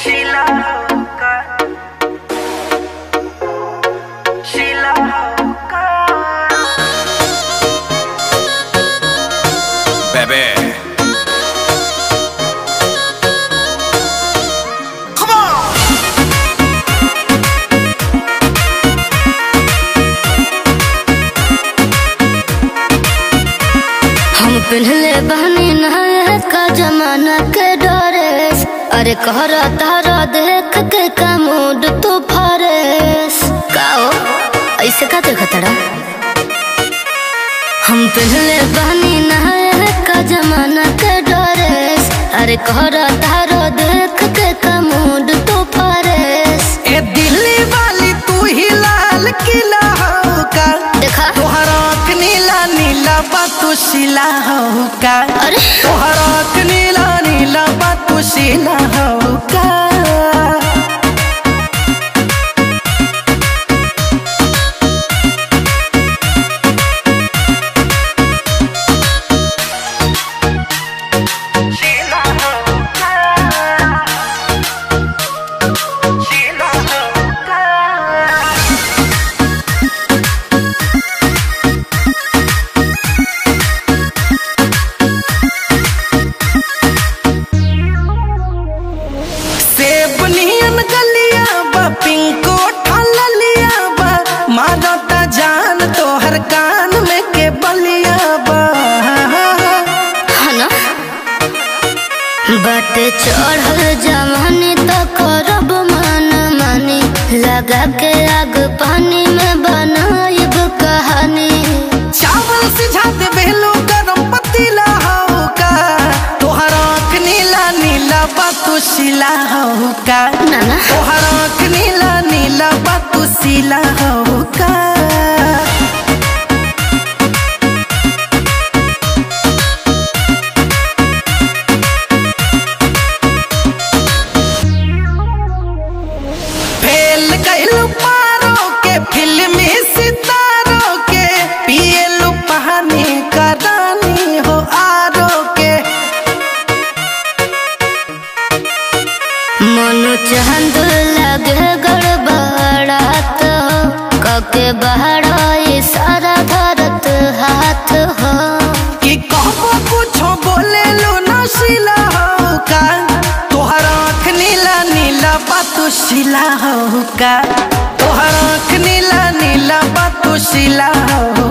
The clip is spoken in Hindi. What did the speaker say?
Sheila Hoka Sheila Hoka Baby Come on हम पहले बहनी नहायत का जमाना के अरे कहरा तारा देख के का मूड तू फरेस? का हो ऐसे का देखा तड़ा हम पिन्हले बहनी नहाय का जमाना के डरेस। अरे कहरा तारा देख के का मूड तू फरेस? ए दिल्ली वाली तू ही लाल किला हो का देखा? तोहर नीला नीला बा तू शिला हो का अरे। तोहर बा तू शिला हो का बा। मारता जान तोहर कान में के बलिया बा। हना बट चढ़ल जवानी तो करब मन मानी। लगा के आग पानी में बनाइब कहानी। नीला बा शिला हो का तोहर नीला नीला बा शिला हो का मनु चंद लगे हो कके सारा धरत हाथ हो। कि कुछो बोले लो नशीला हो का तोहर आँख नीला नीला बातू शिला हो का तोहर आँख नीला नीला बातू शिला हो